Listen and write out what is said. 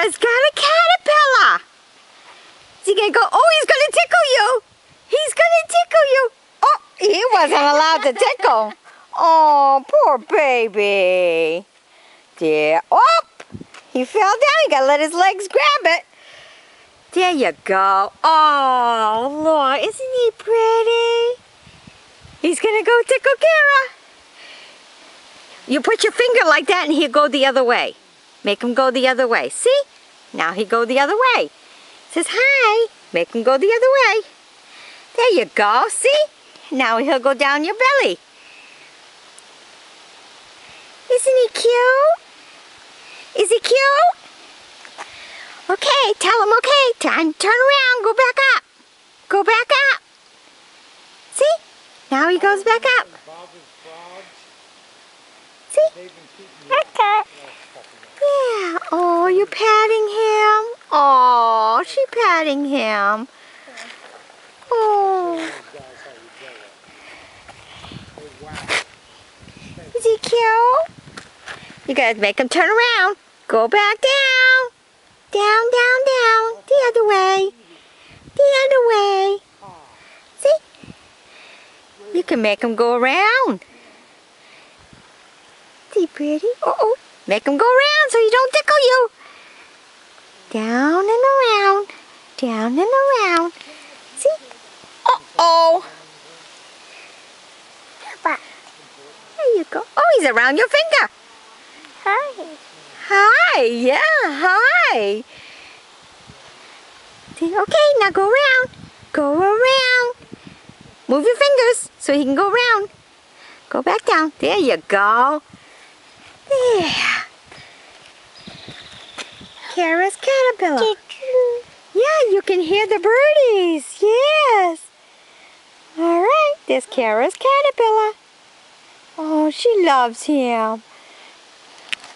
Kara's got a caterpillar. He gonna go? Oh, he's gonna tickle you. He's gonna tickle you. Oh, he wasn't allowed to tickle. Oh, poor baby. There. Oh, he fell down. He gotta let his legs grab it. There you go. Oh, Lord, isn't he pretty? He's gonna go tickle Kara. You put your finger like that and he'll go the other way. Make him go the other way. See? Now he go the other way. Says hi. Make him go the other way. There you go. See? Now he'll go down your belly. Isn't he cute? Is he cute? Okay, tell him okay. Time turn around. Go back up. Go back up. See? Now he goes back up. See? Okay. Yeah. Oh, you patting him? Oh, she patting him. Oh. Is he cute? You gotta make him turn around. Go back down. Down, down, down. The other way. The other way. See? You can make him go around. See, pretty? Uh oh. Make him go around so he don't tickle you. Down and around. Down and around. See? Uh-oh. There you go. Oh, he's around your finger. Hi. Hi. Yeah, hi. See, okay, now go around. Go around. Move your fingers so he can go around. Go back down. There you go. There. Kara's Yeah, you can hear the birdies. Yes. All right, there's Kara's caterpillar. Oh, she loves him.